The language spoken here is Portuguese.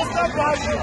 nesse trabalho.